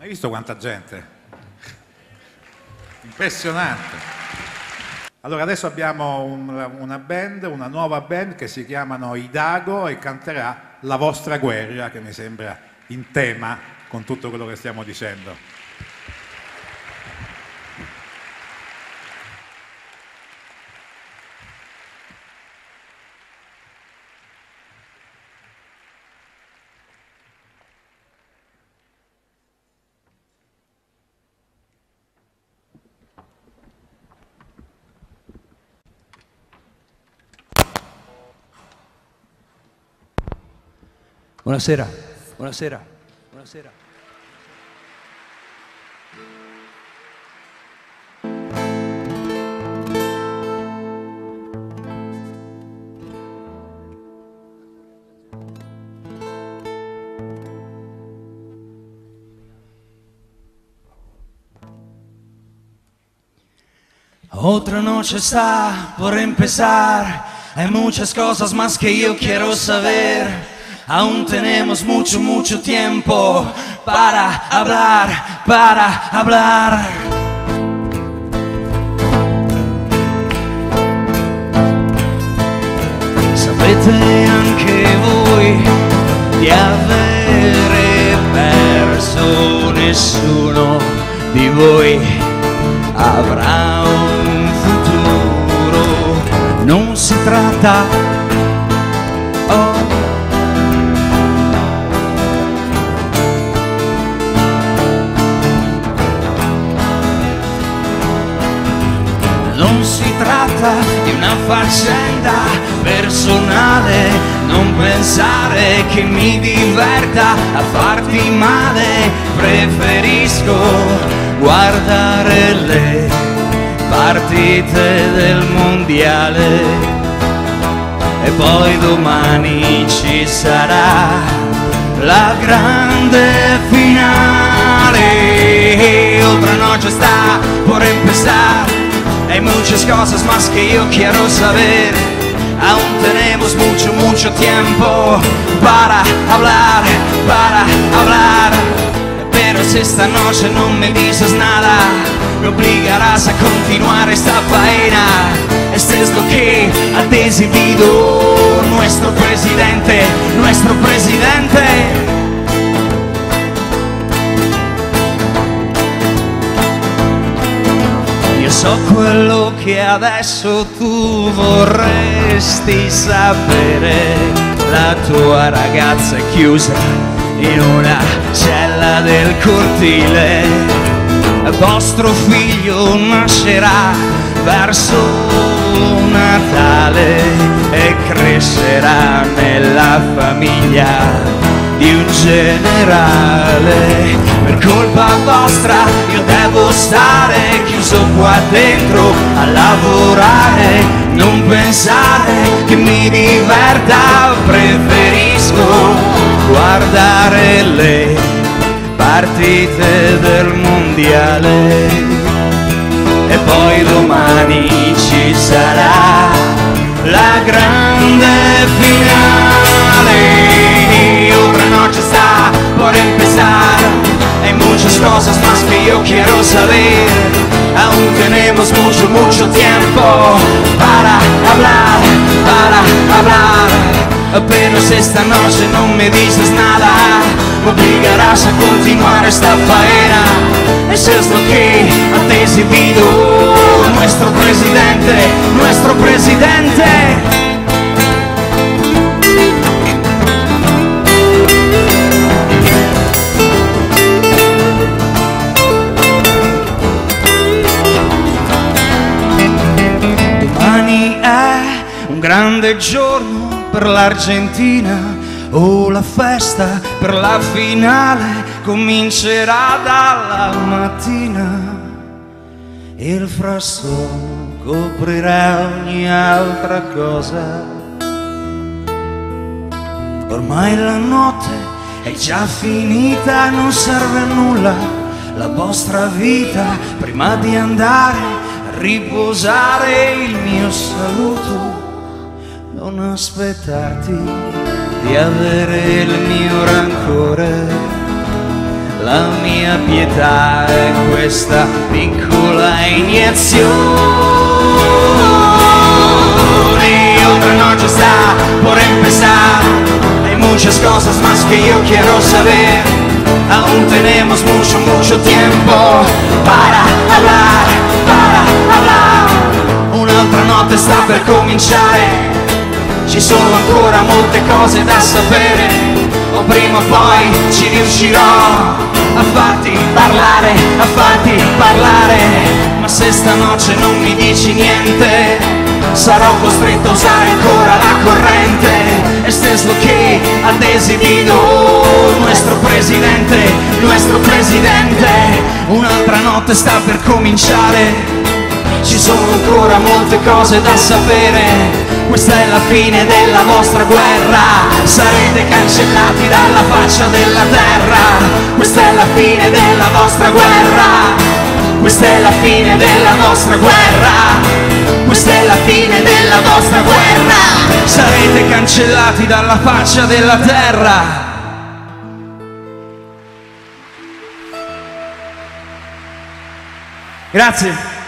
Hai visto quanta gente? Impressionante. Allora adesso abbiamo un- una band, una nuova band che si chiamano Idago e canterà La vostra guerra, che mi sembra in tema con tutto quello che stiamo dicendo. Buonasera, buonasera, buonasera. Otra noche está por empezar. Hay muchas cosas más que yo quiero saber. Aún tenemos mucho, mucho tiempo para hablar, para hablar. Sapete anche voi di avere perso nessuno di voi avrà un futuro. Non si tratta oh, Non si tratta di una faccenda personale, non pensare che mi diverta a farti male, preferisco guardare le partite del mondiale e poi domani ci sarà la grande finale. Otra noche está por empezar. Muchas cosas más que yo quiero saber. Aún tenemos mucho, mucho tiempo para hablar, para hablar. Pero si esta noche no me dices nada, me obligarás a continuar esta faena. Este es lo que ha decidido adesso tu vorresti sapere. La tua ragazza è chiusa in una cella del cortile. Vostro figlio nascerà verso Natale e crescerà nella famiglia di un generale. Per colpa vostra io devo stare chiuso qua dentro a lavorare. Non pensare che mi diverta, preferisco guardare le partite del mondiale. E poi domani ci sarà la grande finale. Aún tenemos mucho, mucho tiempo para hablar, para hablar. Si esta noche no me dices nada, me obligarás a continuar esta faena. Eso es lo que ha decidido nuestro presidente. Grande giorno per l'Argentina. Oh, la festa per la finale comincerà dalla mattina. Il frastuono coprirà ogni altra cosa. Ormai la notte è già finita, non serve a nulla la vostra vita prima di andare a riposare il mio saluto. Non aspettarti di avere il mio rancore, la mia pietà è questa piccola iniezione. Otra noche está por empezar, hay muchas cosas más que yo quiero saber. Aún tenemos mucho, mucho tiempo para hablar, para hablar. Un'altra notte sta per cominciare ci sono ancora molte cose da sapere, o prima o poi ci riuscirò a farti parlare, a farti parlare, ma se stanotte non mi dici niente, sarò costretto a usare ancora la corrente. Este es lo que ha decidido nuestro presidente, nuestro presidente. Un'altra notte sta per cominciare. Ci sono ancora molte cose da sapere, questa è la fine della vostra guerra, sarete cancellati dalla faccia della terra, questa è la fine della vostra guerra, questa è la fine della vostra guerra, questa è la fine della vostra guerra, sarete cancellati dalla faccia della terra. Grazie.